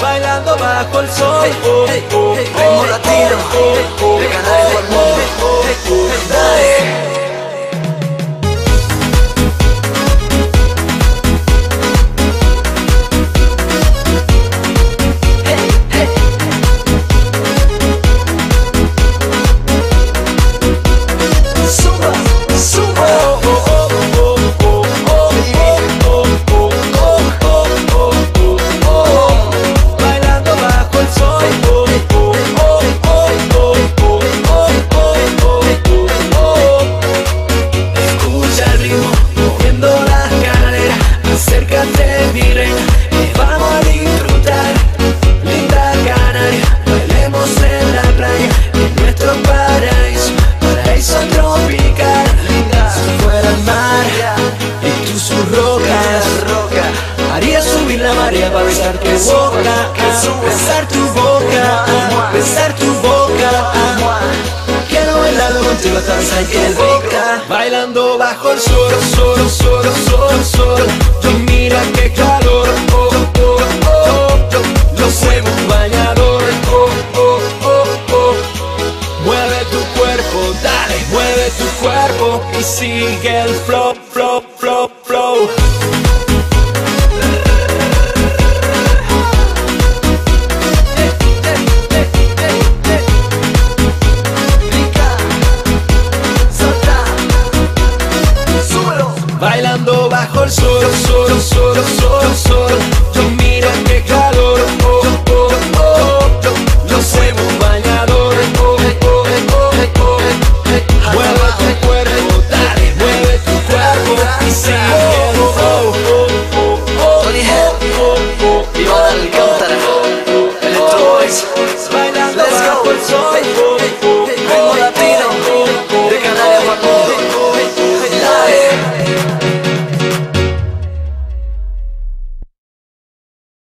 Bailando bajo el sol, ritmo latino, le ganaremos al mundo. Boca que. Besar tu boca Besar tu boca. Quiero bailar contigo hasta tu boca Bailando bajo el sol, sol, sol, sol, sol. Yo mira qué calor oh, oh, oh, Yo, yo soy un bañador oh, oh, oh, oh. Mueve tu cuerpo, dale, mueve tu cuerpo Y sigue el flow, flow, Bailando bajo el sol, sol, sol, sol, sol Yo mira